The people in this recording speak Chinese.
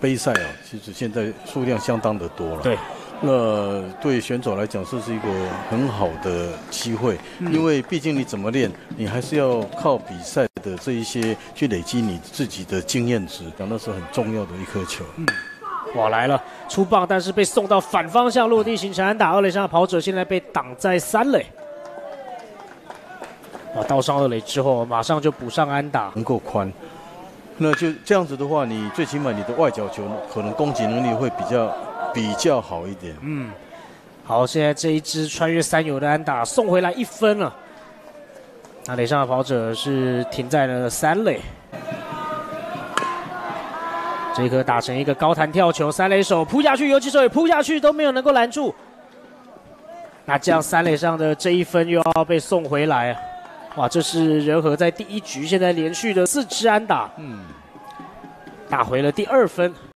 杯赛啊，其实现在数量相当的多了。对，那对选手来讲，这是一个很好的机会，因为毕竟你怎么练，你还是要靠比赛的这一些去累积你自己的经验值，讲那是很重要的一颗球。嗯哇，来了，出棒，但是被送到反方向落地形成安打。二垒上的跑者现在被挡在三垒。哇，到上二垒之后，马上就补上安打。能够宽，那就这样子的话，你最起码你的外角球可能攻击能力会比较比较好一点。嗯，好，现在这一支穿越三游的安打送回来一分了。那垒上的跑者是停在了三垒。这颗打成一个高弹跳球，三垒手扑下去，游击手也扑下去，都没有能够拦住。那这样三垒上的这一分又要被送回来，哇！这是仁和在第一局现在连续的四支安打，嗯，打回了第二分。